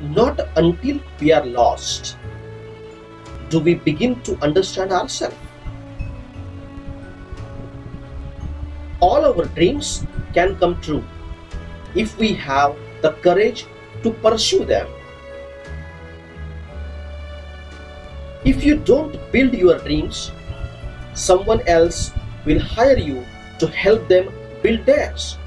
Not until we are lost do we begin to understand ourselves. All our dreams can come true if we have the courage to pursue them. If you don't build your dreams, someone else will hire you to help them build theirs.